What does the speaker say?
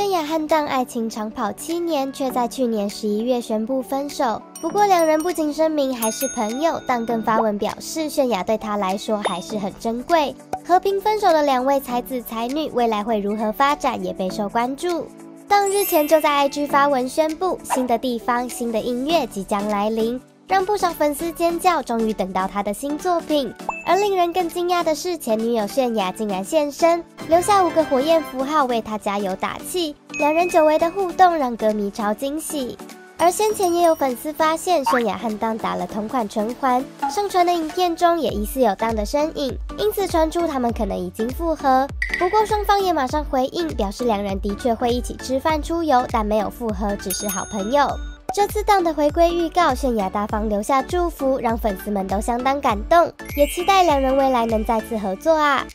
泫雅和当爱情长跑七年，却在去年十一月宣布分手。不过两人不仅声明还是朋友，但更发文表示，泫雅对他来说还是很珍贵。和平分手的两位才子才女，未来会如何发展也备受关注。当日前就在 IG 发文宣布，新的地方、新的音乐即将来临，让不少粉丝尖叫，终于等到他的新作品。而令人更惊讶的是，前女友泫雅竟然现身，留下五个火焰符号为他加油打气。两人久违的互动让歌迷超惊喜。而先前也有粉丝发现，泫雅和当打了同款唇环，上传的影片中也疑似有当的身影，因此传出他们可能已经复合。不过双方也马上回应，表示两人的确会一起吃饭出游，但没有复合，只是好朋友。这次档的回归预告，泫雅大方留下祝福，让粉丝们都相当感动，也期待两人未来能再次合作啊！